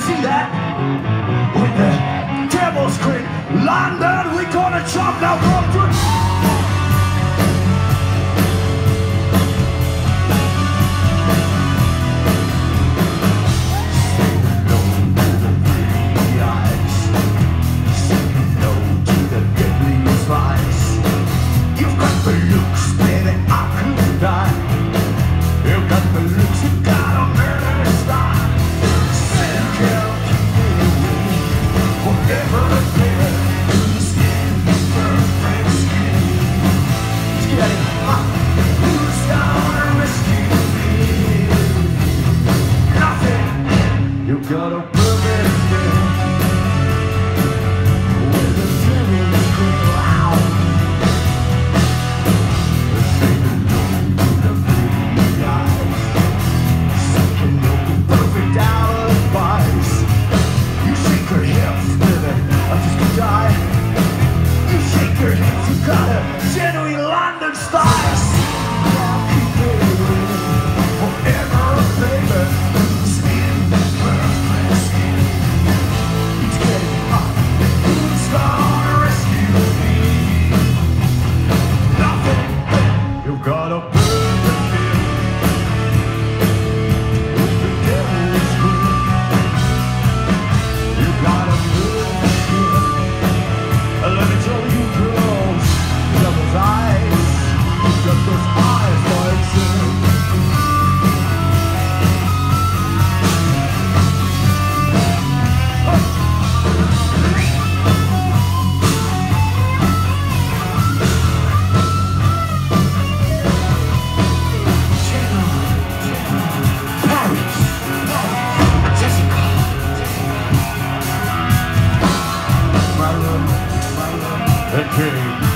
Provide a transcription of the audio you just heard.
see that? When the devil's creek, London, we gonna chop that wall through. You've got the looks, baby, I could die. You've got the looks, you got. King.